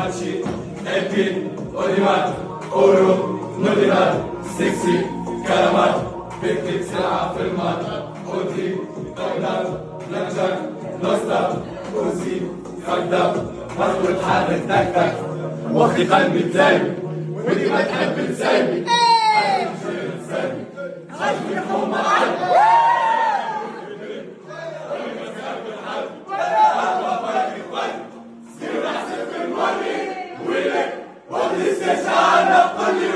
ماتشي ابي اوديمات اورو نودينات سكسي كلامات بكتب سلعة في المات اودي قيدات لكجك نوستا اوزي فكدب بدخل اتحرك تك تك واخدي قلبي تسامي ودي ما تحب تسامي أنا مش تسامي Son of you.